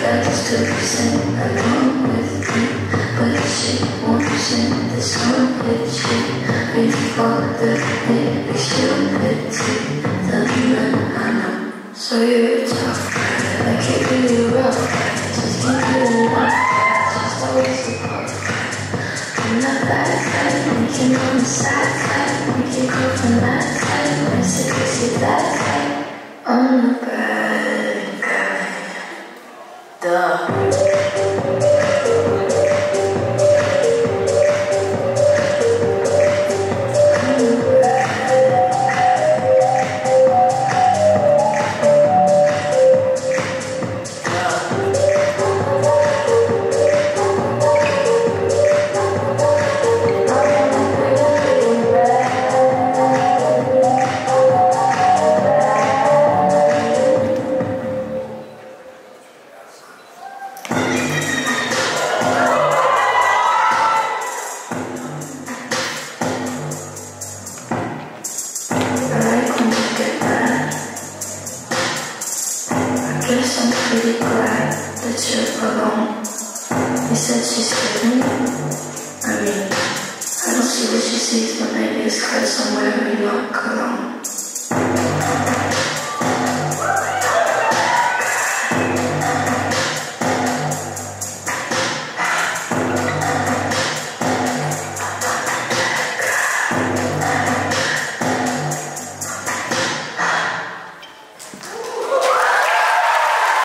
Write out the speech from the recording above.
to sing along with me But she won't sing the song with you. Before the baby stupidity The man I know So you're tough I keep you rough Just keep you alive Just always perfect I'm not bad guy Making on the side guy Make you go from that side When I say this, that side I'm the bad that you're alone. You said she's kidding I mean, I don't see what she sees, but maybe it's your cologne.